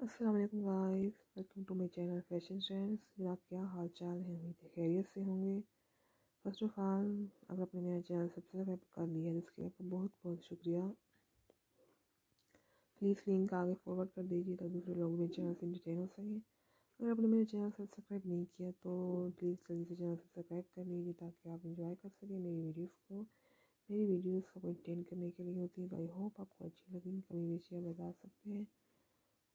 अस्सलाम वालेकुम guys welcome to my channel fashion trends जनाब क्या हाल चाल है? उम्मीद है खैरियत से होंगे। फ़र्स्ट ऑफ़ ऑल अगर आपने मेरा चैनल सब्सक्राइब कर लिया है, उसके लिए आपका बहुत बहुत शुक्रिया। प्लीज़ लिंक आगे फॉरवर्ड कर दीजिए ताकि दूसरे लोग मेरे चैनल से इंटरटेन हो सकें। अगर आपने मेरे चैनल सब्सक्राइब नहीं किया तो प्लीज़ जल्दी से चैनल सब्सक्राइब कर लीजिए ताकि आप इंजॉय कर सकें मेरी वीडियोज़ को। मेरी वीडियोज़ को इंटेन करने के लिए होती है। आई होप आपको अच्छी लगी कमी बेची आप बता सकते हैं।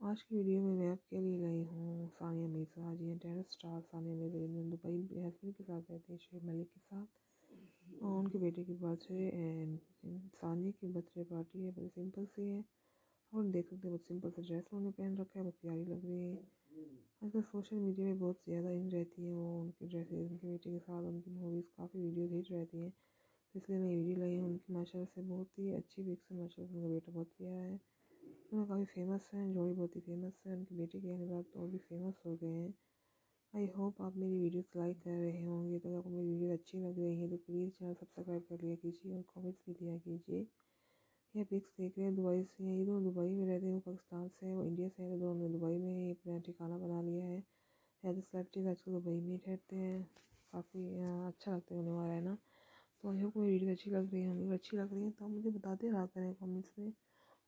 आज की वीडियो में मैं आपके लिए लाई हूँ सानिया मिर्ज़ा। जी हैं टेनिस स्टार सानिया मिर्ज़ा दुबई में हस्बैंड के साथ रहते हैं शेख मलिक के साथ। और उनके बेटे की बर्थडे एंड सानिया की बर्थडे पार्टी है, बड़ी सिंपल सी है। और देख सकते हैं, बहुत सिंपल सा ड्रेस उन्होंने पहन रखा है, बहुत प्यारी लग रही है। आजकल सोशल मीडिया में बहुत ज़्यादा इन रहती है वो उनकी ड्रेसेस, उनके बेटे के साथ, उनकी मूवीज़, काफ़ी वीडियोज़ हिट रहती हैं। इसलिए मैं वीडियो लाई हूँ, उनकी माशा से बहुत ही अच्छी पिक्स है माशा उनका बेटा बहुत प्यारा है। दोनों काफ़ी फ़ेमस हैं जोड़ी बहुत ही फ़ेमस है, उनके बेटे के आने बाद तो और भी फ़ेमस हो गए हैं। आई होप आप मेरी वीडियोस लाइक कर रहे होंगे तो आपको मेरी वीडियो अच्छी लग रही है तो प्लीज़ चैनल सब्सक्राइब कर लिया कीजिए और कमेंट्स भी दिया कीजिए। ये पिक्स देख रहे हैं, दुबई से हैं, ये दोनों दुबई में रहते हैं, वो पाकिस्तान से वो इंडिया से है दोनों ने दुबई में ही अपना ठिकाना बना लिया है। एज सेलेब्रिटीज आजकल दुबई में ठहरते हैं, काफ़ी अच्छा लगता है उन्हें वहाँ रहना। तो आई होप मेरी वीडियो अच्छी लग रही है हमें अच्छी लग रही है तो आप मुझे बताते रहा करें कमेंट्स में।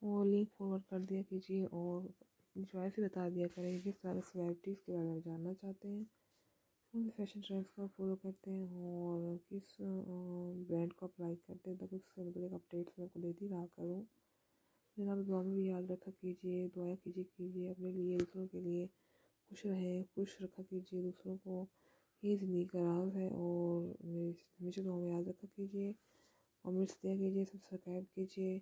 वो लिंक फॉरवर्ड कर दिया कीजिए और चॉइस भी बता दिया करें किस तरह सेलिब्रिटीज़ के बारे में जानना चाहते हैं। उन फ़ैशन ट्रेंड्स को फॉलो करते हैं और किस ब्रांड को अप्लाई करते हैं, ताकि उससे मतलब अपडेट्स मैं आपको देती रहा करूँ। जनाब दुआ में भी याद रखा कीजिए, दुआ कीजिए कीजिए अपने लिए, दूसरों के लिए खुश रहें, खुश रखा कीजिए दूसरों को। ये ज़िंदगी का राज है और हमेशा दुआ में याद रखा कीजिए कमेंट्स दिया कीजिए सब्सक्राइब कीजिए।